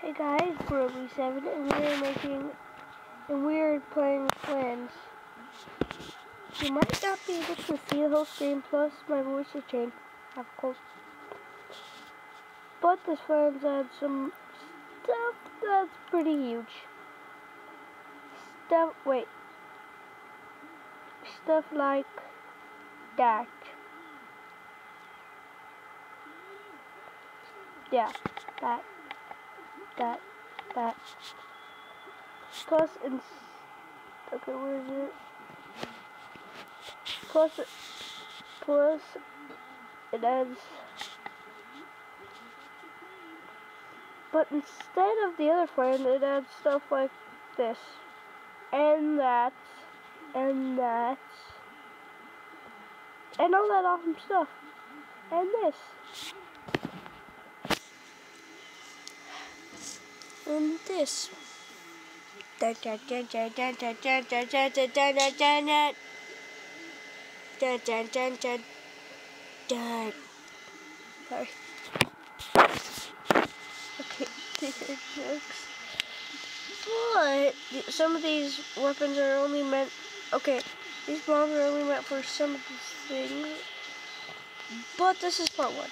Hey guys, Broby7, and we're making, and we're playing Flans. You might not be able to see the whole screen, plus my voice will change, of course. But this Flans has some stuff that's pretty huge. Stuff, wait. Stuff like that. Yeah, that that, that. Plus, in, okay, where is it? Plus, plus, it adds, but instead of the other friend, it adds stuff like this, and that, and that, and all that awesome stuff, and this. Dun, dun. Sorry. Okay. But some of these weapons are only meant. Okay, these bombs are only meant for some of these things. But this is part one.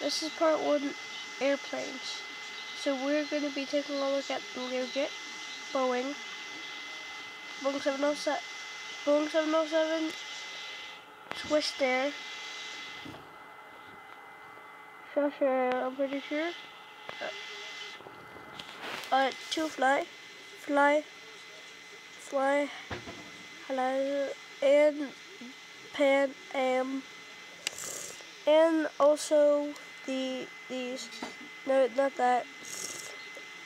This is part one airplanes. So we're going to be taking a look at the Learjet, Boeing, Boeing 707, Boeing 707, Swissair, Shasha, I'm pretty sure, uh, uh, two fly, fly, fly, hello, and Pan Am, and also the these no, not that.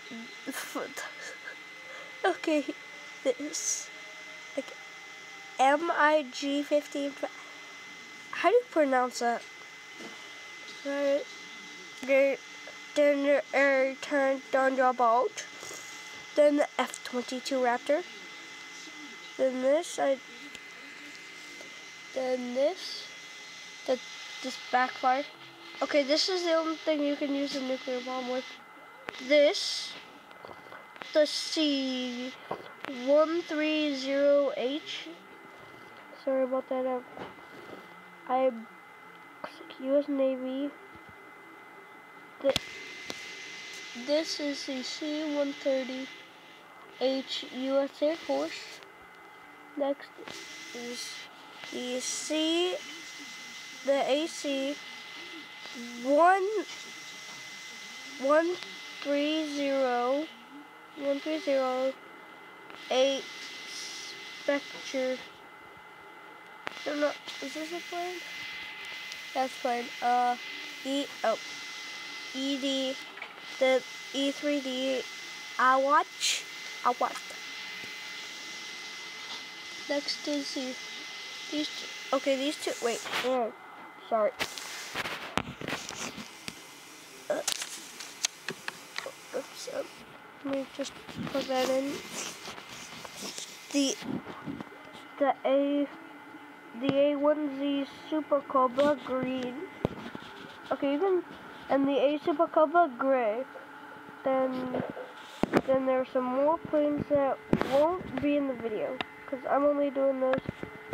okay, this. Like, MIG 15. How do you pronounce that? Then uh, turn down your boat. Then the F-22 Raptor. Then this, I. Then this. The this backfire. Okay, this is the only thing you can use a nuclear bomb with. This, the C-130H. Sorry about that. Uh, I, U.S. Navy. The, this is the C-130H U.S. Air Force. Next is the C, the AC one one three zero one three zero eight Spectre. No, no, is this a plane? That's plane. Uh, E oh, ED the E3D I watch I watch. Next is the these two. Okay, these two. Wait, oh, sorry. Me just put that in. The the A the A1Z Super Cobra green. Okay, can and the A Super Cobra gray. Then then there are some more planes that won't be in the video because I'm only doing those.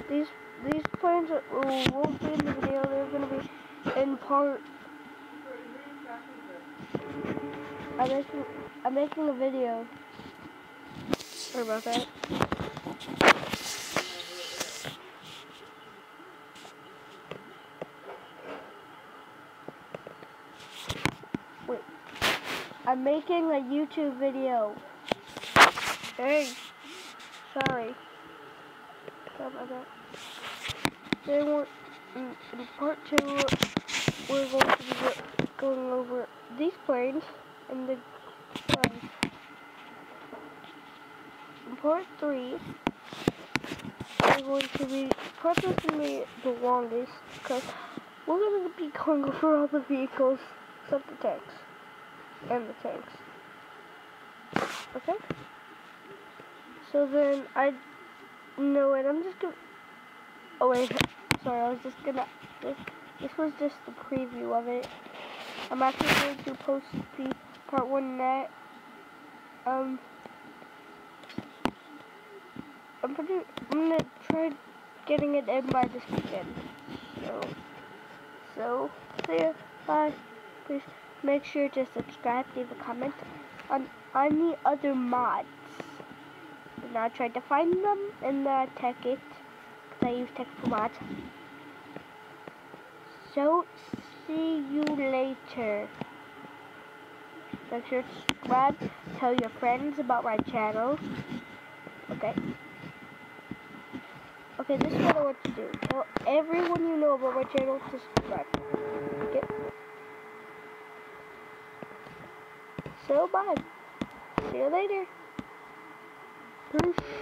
These these planes won't be in the video. They're gonna be in part. I'm making I'm making a video. Sorry about that. Wait. I'm making a YouTube video. Hey. Sorry. Sorry about that. They want mm, in, in part two we're going to be going over these planes and the um, part three is going to be purposely the longest because we're going to be going over all the vehicles except the tanks and the tanks. Okay? So then I know it. I'm just gonna. Oh wait, sorry. I was just gonna. This, this was just the preview of it. I'm actually going to post the part one net. Um, I'm pretty. I'm gonna try getting it in by this weekend. So, so see ya. Bye. Please make sure to subscribe, leave a comment on any other mods. And I tried to find them in the Tekkit, because I use tech for mods. So, see you later. Make sure to subscribe, tell your friends about my channel. Okay. Okay, this is what I want to do. Tell everyone you know about my channel to subscribe. Okay. So, bye. See you later. Peace.